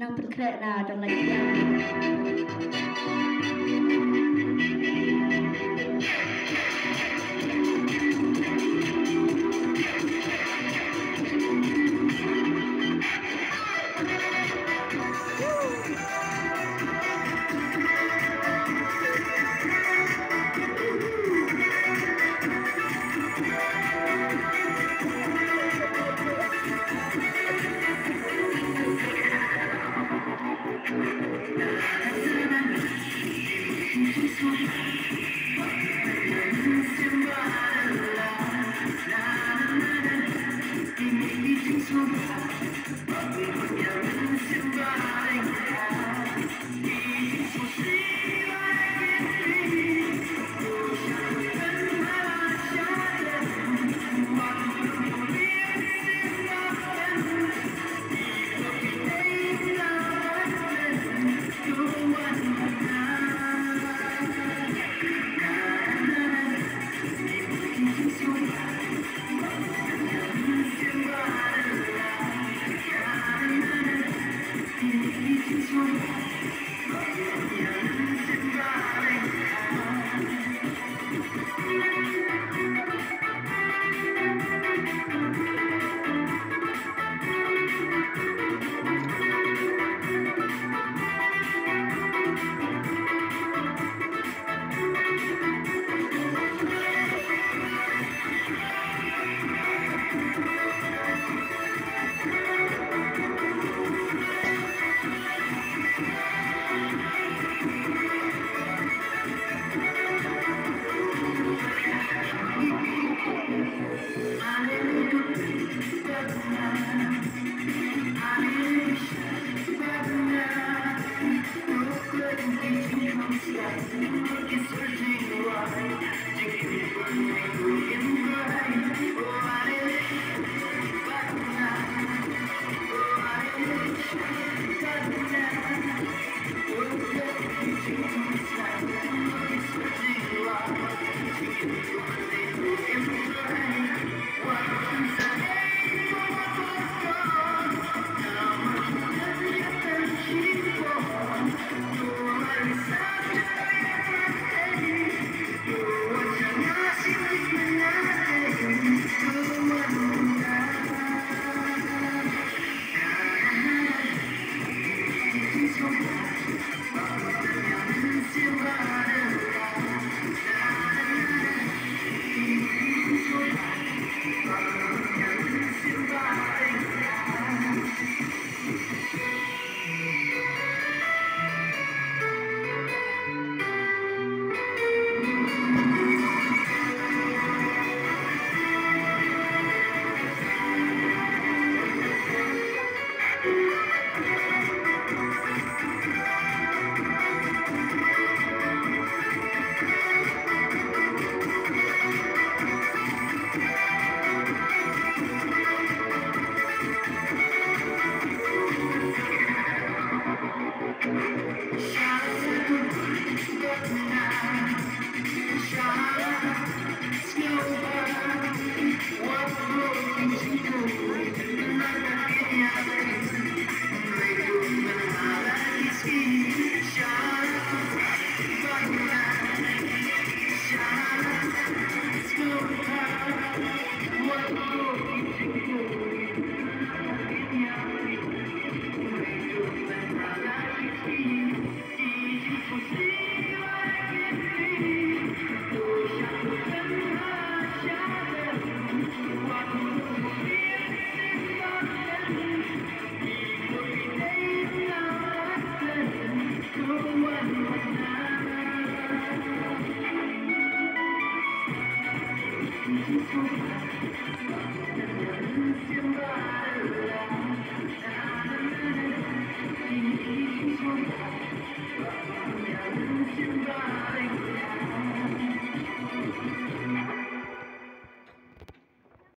និងព្រឹកក្រដាដល់ឡៃយ៉ាង something. Somebody